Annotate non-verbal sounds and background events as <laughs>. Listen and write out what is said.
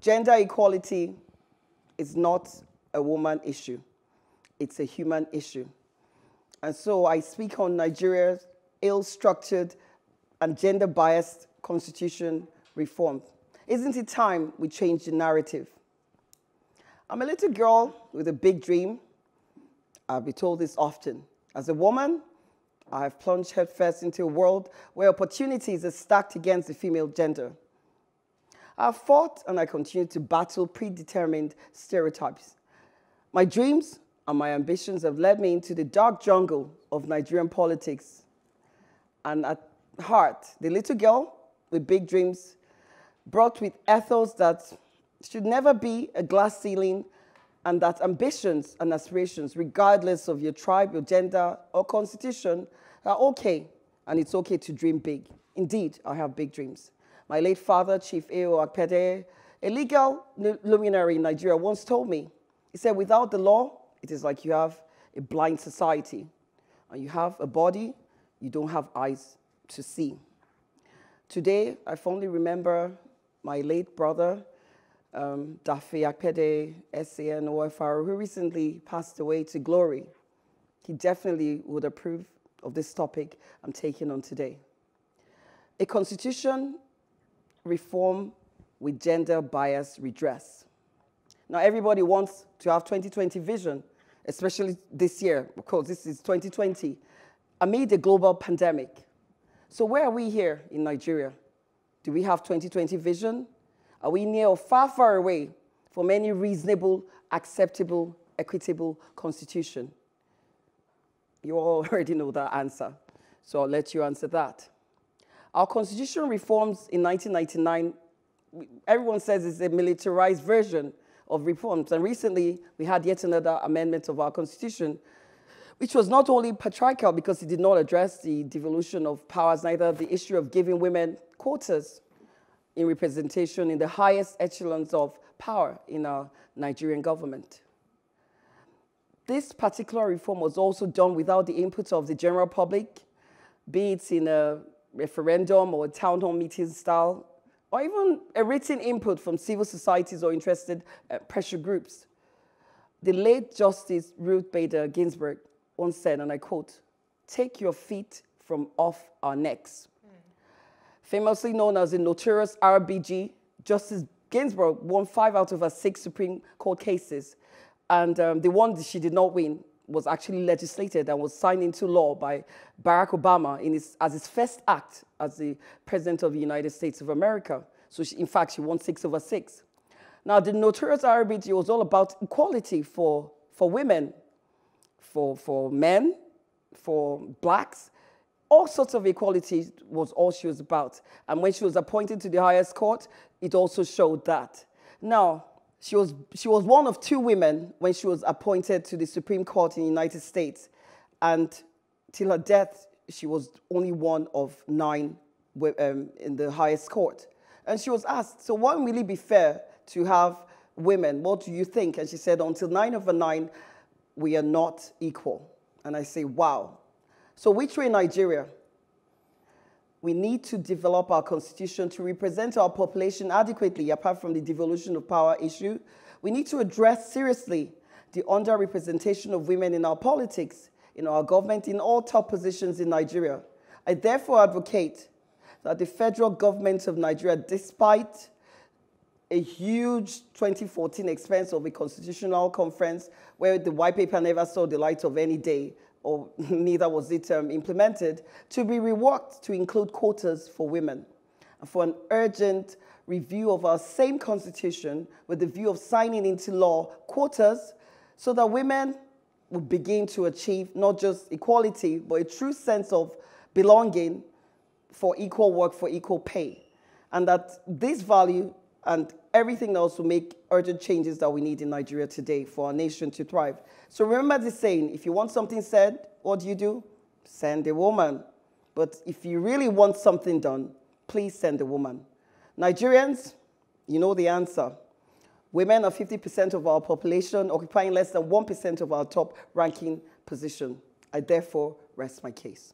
Gender equality is not a woman issue. It's a human issue. And so I speak on Nigeria's ill-structured and gender-biased constitution reform. Isn't it time we change the narrative? I'm a little girl with a big dream. I'll be told this often. As a woman, I have plunged headfirst into a world where opportunities are stacked against the female gender. I've fought and I continue to battle predetermined stereotypes. My dreams and my ambitions have led me into the dark jungle of Nigerian politics. And at heart, the little girl with big dreams brought with ethos that should never be a glass ceiling and that ambitions and aspirations, regardless of your tribe, your gender, or constitution, are okay, and it's okay to dream big. Indeed, I have big dreams. My late father, Chief A.O. Akpedeye, a legal luminary in Nigeria, once told me, he said, without the law, it is like you have a blind society. And you have a body, you don't have eyes to see. Today, I fondly remember my late brother, um, Dafe Akpedeye, SAN OFR, who recently passed away to glory. He definitely would approve of this topic I'm taking on today. A constitution reform with gender bias redress. Now, everybody wants to have 2020 vision, especially this year, because this is 2020, amid a global pandemic. So where are we here in Nigeria? Do we have 2020 vision? Are we near or far, far away from any reasonable, acceptable, equitable constitution? You all <laughs> already know that answer, so I'll let you answer that. Our constitutional reforms in 1999, everyone says it's a militarized version of reforms. And recently, we had yet another amendment of our constitution, which was not only patriarchal because it did not address the devolution of powers, neither the issue of giving women quotas in representation in the highest echelons of power in our Nigerian government. This particular reform was also done without the input of the general public, be it in a referendum or town hall meeting style, or even a written input from civil societies or interested uh, pressure groups. The late Justice Ruth Bader Ginsburg once said, and I quote, take your feet from off our necks. Mm. Famously known as the notorious RBG, Justice Ginsburg won five out of her six Supreme Court cases. And um, the one she did not win was actually legislated and was signed into law by Barack Obama in his, as his first act as the President of the United States of America. So she, in fact, she won six over six. Now, the notorious RBG was all about equality for, for women, for, for men, for blacks. All sorts of equality was all she was about. And when she was appointed to the highest court, it also showed that. Now, she was, she was one of two women when she was appointed to the Supreme Court in the United States. And till her death, she was only one of nine um, in the highest court. And she was asked, so will it be fair to have women? What do you think? And she said, until nine over nine, we are not equal. And I say, wow. So which way Nigeria? We need to develop our constitution to represent our population adequately, apart from the devolution of power issue. We need to address seriously the underrepresentation of women in our politics, in our government, in all top positions in Nigeria. I therefore advocate that the federal government of Nigeria, despite a huge 2014 expense of a constitutional conference where the white paper never saw the light of any day, or <laughs> neither was it um, implemented, to be reworked to include quotas for women, for an urgent review of our same constitution with the view of signing into law quotas so that women will begin to achieve not just equality, but a true sense of belonging for equal work for equal pay. And that this value and everything else will make urgent changes that we need in Nigeria today for our nation to thrive. So remember the saying, if you want something said, what do you do? Send a woman. But if you really want something done, please send a woman. Nigerians, you know the answer. Women are 50% of our population, occupying less than 1% of our top ranking position. I therefore rest my case.